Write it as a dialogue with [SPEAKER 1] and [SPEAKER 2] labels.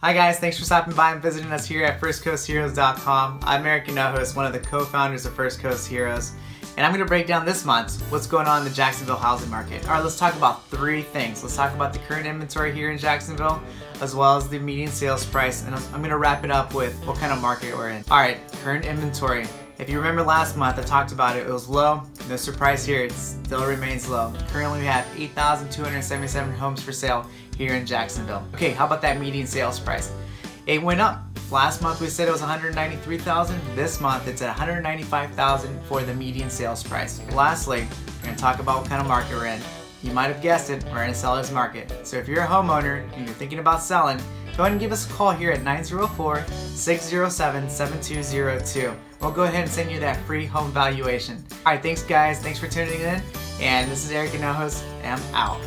[SPEAKER 1] Hi guys, thanks for stopping by and visiting us here at FirstCoastHeroes.com. I'm Eric Hinojos, one of the co-founders of First Coast Heroes, and I'm going to break down this month what's going on in the Jacksonville housing market. All right, let's talk about three things. Let's talk about the current inventory here in Jacksonville, as well as the median sales price, and I'm going to wrap it up with what kind of market we're in. All right, current inventory. If you remember last month, I talked about it. It was low. No surprise here. It still remains low. Currently, we have 8,277 homes for sale here in Jacksonville. Okay, how about that median sales price? It went up. Last month we said it was 193,000. This month it's at 195,000 for the median sales price. Lastly, we're to talk about what kind of market we're in. You might have guessed it, we're in a seller's market. So if you're a homeowner and you're thinking about selling, go ahead and give us a call here at 904-607-7202. We'll go ahead and send you that free home valuation. Alright, thanks guys. Thanks for tuning in. And this is Eric Hinojos, and I'm out.